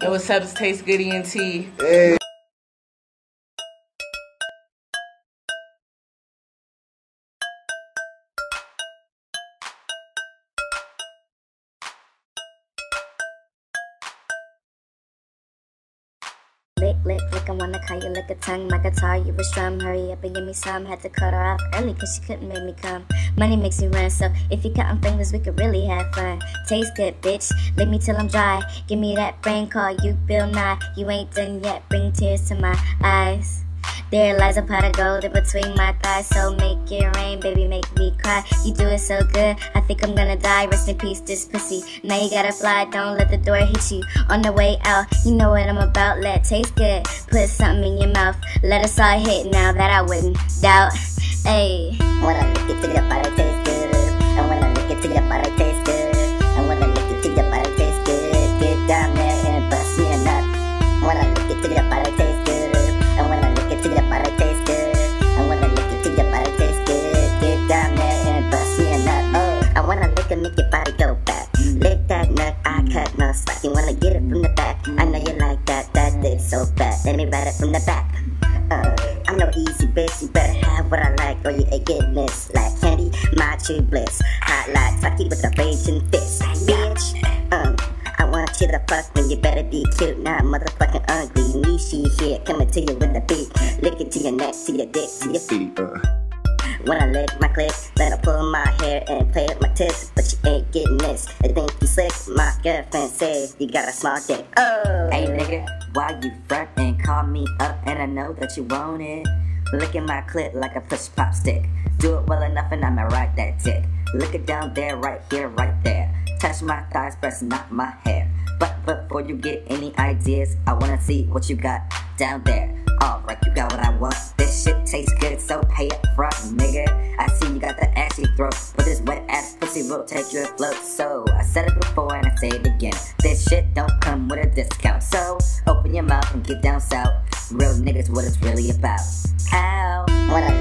Yo, what's up? It's Taste Goody and T. Hey. Lick, lick, lick, I wanna call you lick a tongue. My guitar, you a strum. Hurry up and give me some. Had to cut her off early cause she couldn't make me come. Money makes me run, so if you counting fingers, we could really have fun. Taste good, bitch. Lick me till I'm dry. Give me that brain call, you Bill Nye. You ain't done yet, bring tears to my eyes. There lies a pot of gold in between my thighs, so make it rain, baby, make me cry. You do it so good, I think I'm gonna die. Rest in peace, this pussy. Now you gotta fly, don't let the door hit you. On the way out, you know what I'm about. Let taste good, put something in your mouth. Let us all hit now that I wouldn't doubt. Ayy. When I it to body taste good. And when I it to body taste Let me ride it from the back. Uh, I'm no easy bitch, you better have what I like or you ain't getting this. Like candy, my true bliss. Hot like Saki with a raging fist. Bitch, um, I want you to fuck me, you better be cute, not motherfucking ugly. Me, she here, coming to you with a beat. Lick it to your neck, to your dick, to your feet. Uh, When I lick my clit, let her pull my hair and play with my tits, ain't getting this. I think you slick. My girlfriend says you got a small dick. Oh, Hey nigga, why you front and call me up and I know that you want it? Licking my clit like a push pop stick. Do it well enough and I'ma ride that dick. Lick it down there, right here, right there. Touch my thighs, press not my hair. But before you get any ideas, I wanna see what you got down there. Alright, you got what I want. This shit tastes good, so pay up front, nigga. I see will take you afloat. So I said it before and I say it again. This shit don't come with a discount. So open your mouth and get down south. Real niggas, what it's really about. When I